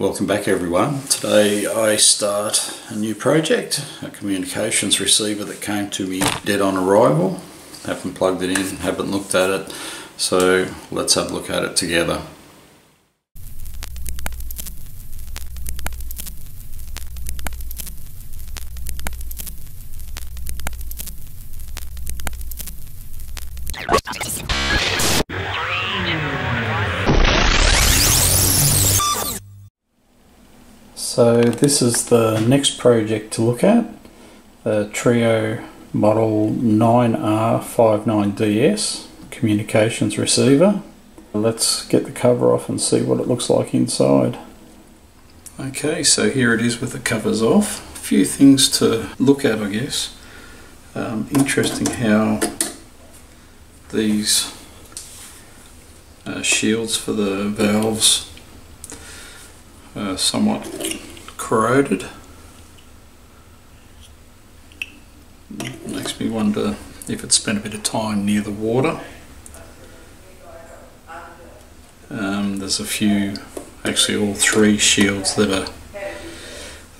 Welcome back everyone. Today I start a new project, a communications receiver that came to me dead on arrival. Haven't plugged it in, haven't looked at it, so let's have a look at it together. So this is the next project to look at, the Trio Model 9R59DS communications receiver. Let's get the cover off and see what it looks like inside. Okay, so here it is with the covers off. A few things to look at, I guess. Um, interesting how these uh, shields for the valves uh, somewhat corroded. Makes me wonder if it spent a bit of time near the water. Um, there's a few, actually all three shields that are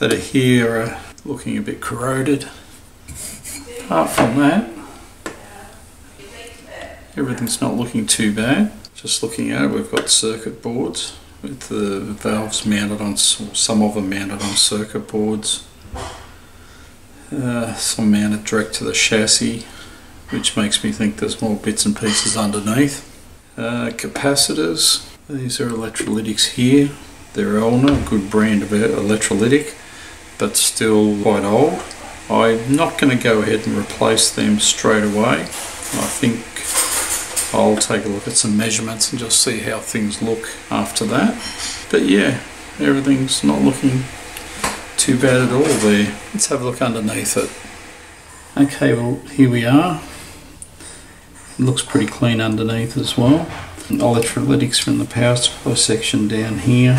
that are here are looking a bit corroded. Apart from that, everything's not looking too bad. Just looking at it, we've got circuit boards with the valves mounted on, some of them mounted on circuit boards, uh, some mounted direct to the chassis, which makes me think there's more bits and pieces underneath. Uh, capacitors, these are electrolytics here. They're Elna, a good brand of electrolytic, but still quite old. I'm not going to go ahead and replace them straight away. I think I'll take a look at some measurements and just see how things look after that. But yeah, everything's not looking too bad at all there. Let's have a look underneath it. Okay, well here we are. It looks pretty clean underneath as well. Electrolytics from the power supply section down here.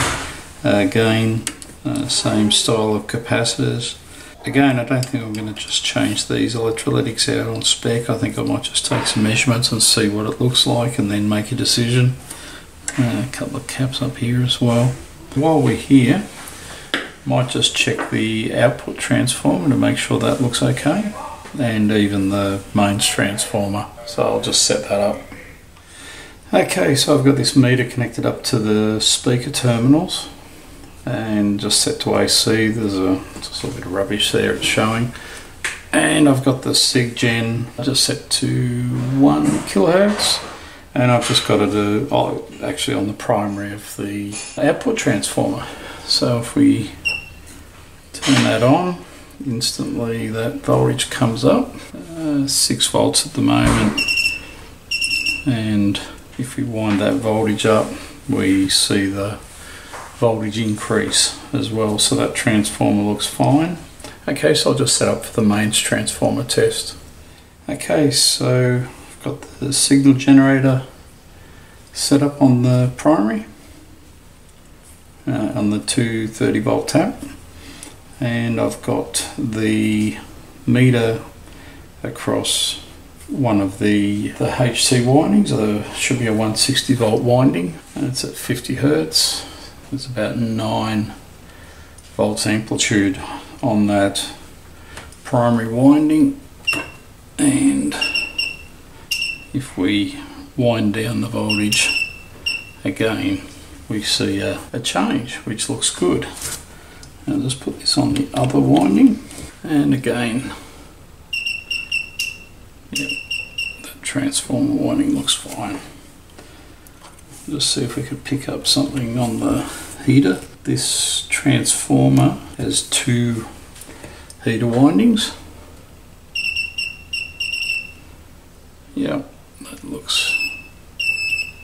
Uh, again, uh, same style of capacitors. Again, I don't think I'm going to just change these electrolytics out on spec. I think I might just take some measurements and see what it looks like and then make a decision. Uh, a couple of caps up here as well. While we're here, might just check the output transformer to make sure that looks okay and even the mains transformer. So I'll just set that up. Okay, so I've got this meter connected up to the speaker terminals and just set to AC. There's a a little bit of rubbish there it's showing. And I've got the SIGGEN just set to one kilohertz. And I've just got to do, oh, actually on the primary of the output transformer. So if we turn that on, instantly that voltage comes up. Uh, 6 volts at the moment. And if we wind that voltage up, we see the voltage increase as well so that transformer looks fine. Okay so I'll just set up for the mains transformer test. Okay so I've got the signal generator set up on the primary uh, on the 230 volt tap and I've got the meter across one of the, the HT windings, there should be a 160 volt winding and it's at 50 hertz there's about 9 volts amplitude on that primary winding. And if we wind down the voltage again we see a, a change which looks good. Now let's put this on the other winding. And again yep, that transformer winding looks fine just see if we could pick up something on the heater. This transformer has two heater windings. Yeah, that looks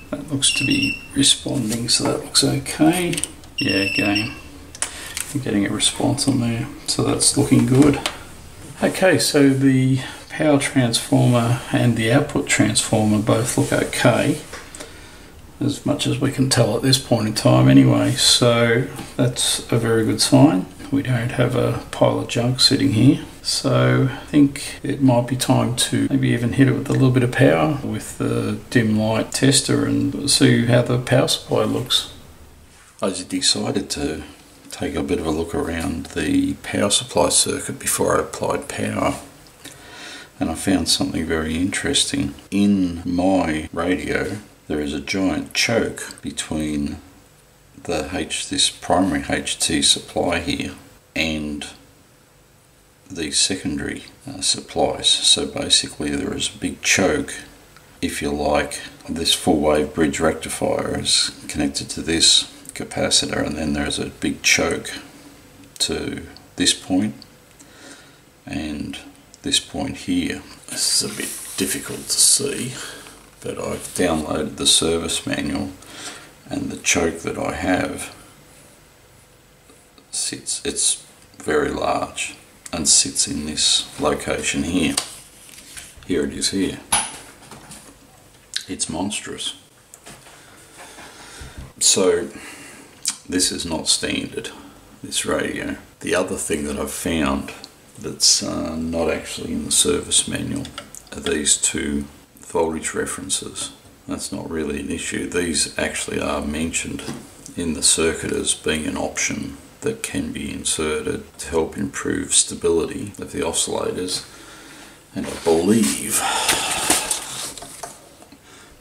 that looks to be responding, so that looks okay. Yeah, again, I'm getting a response on there, so that's looking good. Okay, so the power transformer and the output transformer both look okay as much as we can tell at this point in time anyway. So that's a very good sign. We don't have a pile of junk sitting here. So I think it might be time to maybe even hit it with a little bit of power with the dim light tester and see how the power supply looks. I just decided to take a bit of a look around the power supply circuit before I applied power and I found something very interesting. In my radio there is a giant choke between the H this primary HT supply here and the secondary uh, supplies. So basically there is a big choke if you like this full wave bridge rectifier is connected to this capacitor and then there's a big choke to this point and this point here. This is a bit difficult to see but I've downloaded the service manual and the choke that I have sits it's very large and sits in this location here. Here it is here. It's monstrous. So this is not standard, this radio. The other thing that I've found that's uh, not actually in the service manual are these two voltage references. That's not really an issue. These actually are mentioned in the circuit as being an option that can be inserted to help improve stability of the oscillators and I believe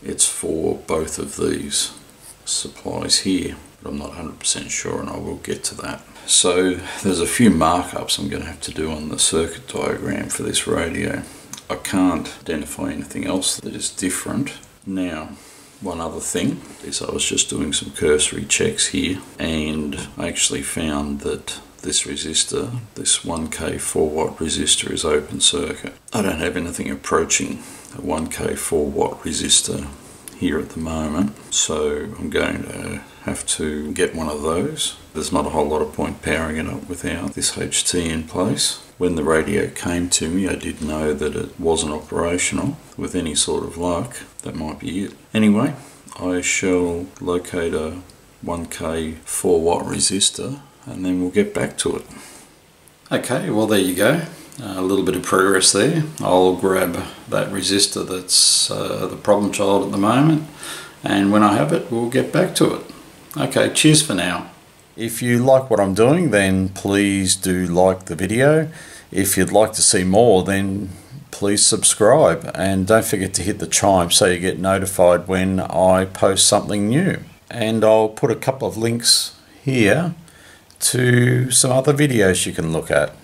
it's for both of these supplies here but I'm not 100% sure and I will get to that. So there's a few markups I'm going to have to do on the circuit diagram for this radio. I can't identify anything else that is different. Now one other thing is I was just doing some cursory checks here and I actually found that this resistor, this 1k 4 watt resistor is open circuit. I don't have anything approaching a 1k 4 watt resistor here at the moment so I'm going to have to get one of those. There's not a whole lot of point powering it up without this HT in place. When the radio came to me I did know that it wasn't operational. With any sort of luck that might be it. Anyway I shall locate a 1k 4 watt resistor and then we'll get back to it. Okay well there you go a little bit of progress there. I'll grab that resistor that's uh, the problem child at the moment and when I have it we'll get back to it. Okay cheers for now. If you like what I'm doing then please do like the video. If you'd like to see more then please subscribe and don't forget to hit the chime so you get notified when I post something new. And I'll put a couple of links here to some other videos you can look at.